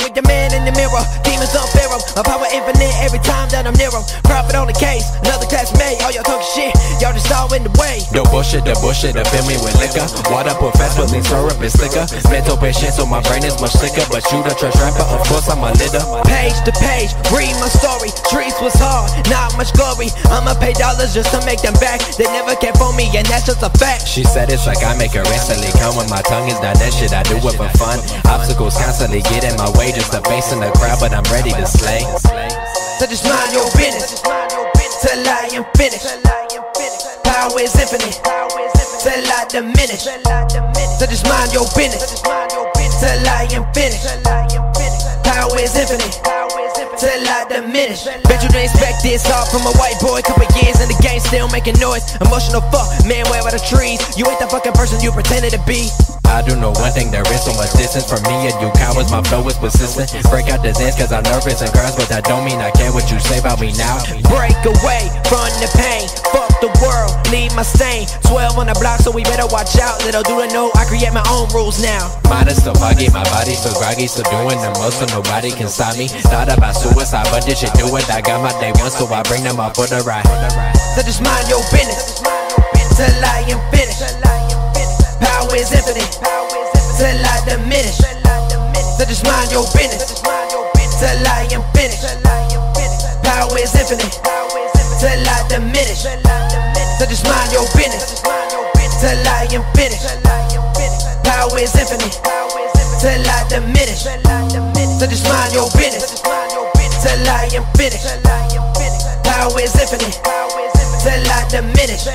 with the man in the mirror. Demons don't fear him. My power infinite every time that I'm near him. Prophet on the case, another classmate. All y'all talking shit, y'all just all in the way. No bullshit, the bullshit, the fill me with liquor. Water put fast, but lean syrup is slicker. Mental patient, so my brain is much slicker. But you the trash rapper, of course I'm a litter. Page to page, read my story. Streets was hard, not much glory. I'ma pay dollars just to make them back. They never care for me, and that's just a fact. She said it's like I make her instantly come when my tongue is not that shit. I do it for fun. Obstacles constantly get in my way, just a face in the crowd, but I'm ready to slay. So just mind your business till I am finished. Power is infinite till I diminish. So just mind your business till I am finished. Power is infinite till I diminish. Bet you didn't expect this all from a white boy. Couple years in the game, still making noise. Emotional fuck, man, where are the trees? You ain't the fucking person you pretended to be. I do know one thing, there is so much distance from me and you cowards. My flow is persistent. Break out the dance cause I'm nervous and cries, but that don't mean I care what you say about me now. Break away from the pain. Fuck the world, leave my stain. 12 on the block, so we better watch out. Little do I know, I create my own rules now. Mine is still foggy, my body so groggy, so doing the most, so nobody can stop me. Thought about suicide, but this shit do it. I got my day one, so I bring them up for the ride. So just mind your business till I am finished. Power is infinite till I diminish. So just mind your business till I am finished. Power is infinite till I diminish. So just mind your business till I am finished. Power is infinite till I diminish. So just mind your business till I am finished. Power is infinite till I diminish.